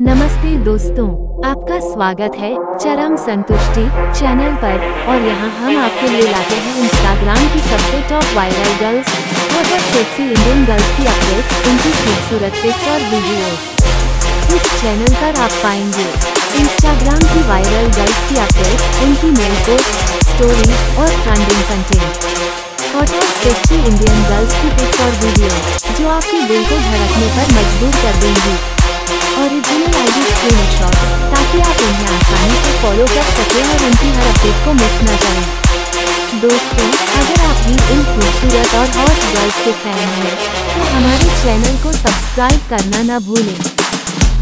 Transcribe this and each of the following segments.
नमस्ते दोस्तों, आपका स्वागत है चरम संतुष्टि चैनल पर और यहाँ हम आपके लिए लाते हैं इंस्टाग्राम की सबसे टॉप वायरल गर्ल्स और सेक्सी इंडियन गर्ल्स की अपडेट्स उनकी खूबसूरत पिक्स और वीडियोस इस चैनल पर आप पाएँगे इंस्टाग्राम की वायरल गर्ल्स की अपडेट्स उनकी मेल पोस्ट स्टोरी और ट्रेंडिंग कंटेंट और सेक्सी इंडियन गर्ल्स की पिक्स और वीडियो जो आपके दिल को धड़कने पर मजबूर कर देंगी। ओरिजिनल आईडी ताकि आप उन्हें आसानी से फॉलो कर सकें और उनकी हर अपडेट को मिस न करें। दोस्तों, अगर आप भी इन खूबसूरत और हॉट गर्ल्स के फ़ैन हैं तो हमारे चैनल को सब्सक्राइब करना न भूलें।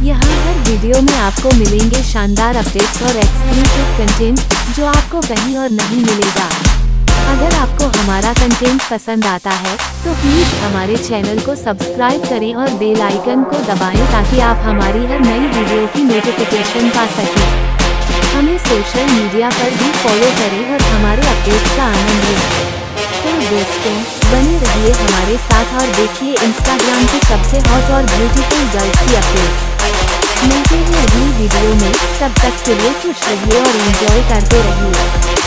यहाँ हर वीडियो में आपको मिलेंगे शानदार अपडेट्स और एक्सक्लूसिव कंटेंट जो आपको कहीं और नहीं मिलेगा। अगर आपको हमारा कंटेंट पसंद आता है तो प्लीज़ हमारे चैनल को सब्सक्राइब करें और बेल आइकन को दबाएँ ताकि आप हमारी हर नई वीडियो की नोटिफिकेशन पा सकें। हमें सोशल मीडिया पर भी फॉलो करें और हमारे अपडेट्स का आनंद लें। तो दोस्तों, बने रहिए हमारे साथ और देखिए इंस्टाग्राम की सबसे हॉट और ब्यूटीफुल गर्ल्स की अपडेट्स मिलते हैं अगली वीडियो में, तब तक के लिए खुश रहिए और एंजॉय करते रहिए।